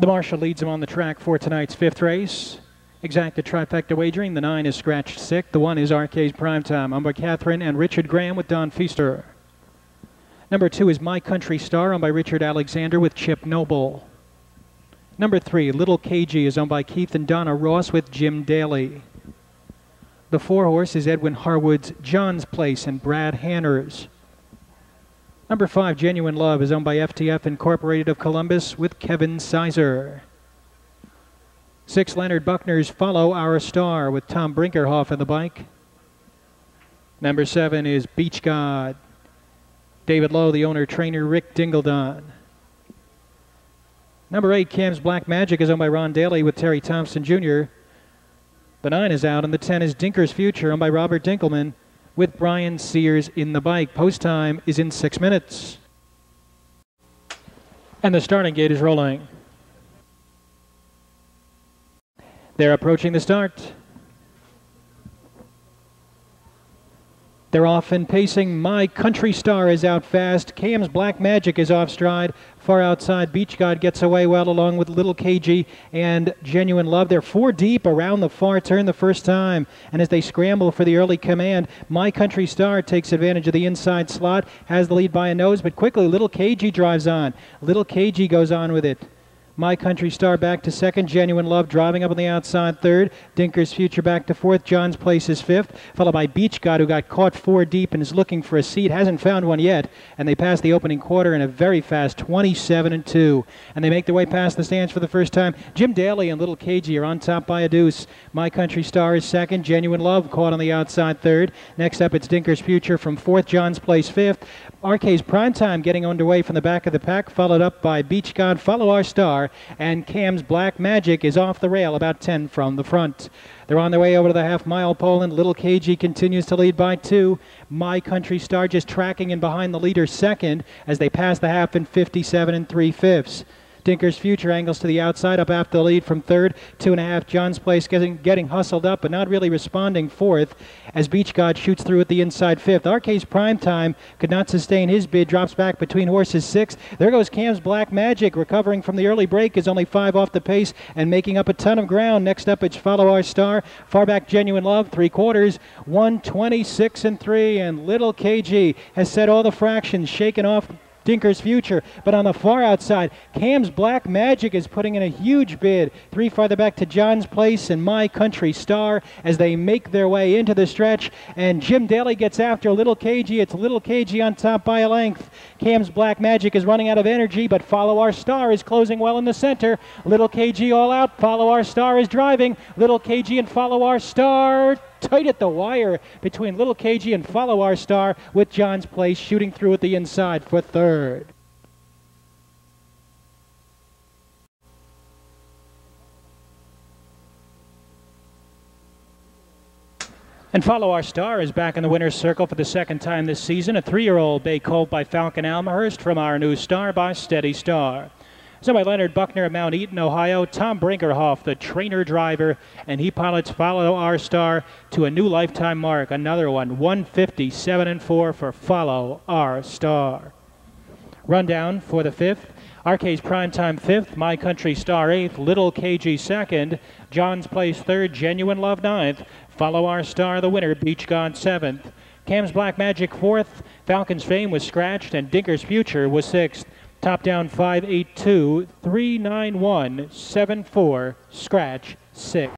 The Marshal leads him on the track for tonight's fifth race. Exacta trifecta wagering. The nine is scratched sick. The one is Arcades Primetime. Owned by Catherine and Richard Graham with Don Feaster. Number two is My Country Star, owned by Richard Alexander with Chip Noble. Number three, Little KG, is owned by Keith and Donna Ross with Jim Daly. The four horse is Edwin Harwood's John's Place and Brad Hanners. Number five, Genuine Love, is owned by FTF Incorporated of Columbus with Kevin Sizer. Six, Leonard Buckner's Follow Our Star with Tom Brinkerhoff on the bike. Number seven is Beach God. David Lowe, the owner, trainer Rick Dingledon. Number eight, Cam's Black Magic, is owned by Ron Daly with Terry Thompson Jr. The nine is out, and the ten is Dinker's Future, owned by Robert Dinkelman with Brian Sears in the bike. Post time is in six minutes. And the starting gate is rolling. They're approaching the start. They're off and pacing. My Country Star is out fast. Cam's Black Magic is off stride. Far outside, Beach God gets away well along with Little KG and Genuine Love. They're four deep around the far turn the first time. And as they scramble for the early command, My Country Star takes advantage of the inside slot, has the lead by a nose, but quickly Little KG drives on. Little KG goes on with it. My Country Star back to second. Genuine Love driving up on the outside third. Dinker's Future back to fourth. John's Place is fifth. Followed by Beach God, who got caught four deep and is looking for a seat. Hasn't found one yet. And they pass the opening quarter in a very fast 27 and 2. And they make their way past the stands for the first time. Jim Daly and Little KG are on top by a deuce. My Country Star is second. Genuine Love caught on the outside third. Next up, it's Dinker's Future from fourth. John's Place fifth. Arcades Primetime getting underway from the back of the pack, followed up by Beach God, Follow Our Star, and Cam's Black Magic is off the rail about 10 from the front. They're on their way over to the half mile pole, and Little KG continues to lead by two. My Country Star just tracking in behind the leader second as they pass the half in 57 and three fifths. Dinker's Future angles to the outside, up after the lead from third. Two and a half. John's Place getting, getting hustled up, but not really responding fourth as Beach God shoots through at the inside fifth. Arcades Prime Time could not sustain his bid, drops back between horses six. There goes Cam's Black Magic, recovering from the early break, is only five off the pace and making up a ton of ground. Next up, it's Follow Our Star. Far back, Genuine Love, three quarters, 126 and three. And Little KG has set all the fractions, shaken off Dinker's future. But on the far outside, Cam's Black Magic is putting in a huge bid. Three farther back to John's Place and My Country Star as they make their way into the stretch. And Jim Daly gets after Little KG. It's Little KG on top by a length. Cam's Black Magic is running out of energy, but Follow Our Star is closing well in the center. Little KG all out. Follow Our Star is driving. Little KG and Follow Our Star tight at the wire between Little KG and Follow Our Star with John's Place shooting through at the inside for third. And Follow Our Star is back in the winner's circle for the second time this season. A three-year-old bay colt by Falcon Almahurst from our new star by Steady Star. So by Leonard Buckner of Mount Eaton, Ohio, Tom Brinkerhoff, the trainer driver, and he pilots Follow Our Star to a new lifetime mark. Another one, 157 and 4 for Follow Our Star. Rundown for the fifth. Arcades Primetime fifth, My Country Star eighth, Little KG second, John's Place third, Genuine Love ninth, Follow Our Star the winner, Beach God seventh. Cam's Black Magic fourth, Falcon's Fame was scratched, and Dinker's Future was sixth. Top down 582 391 74 scratch 6.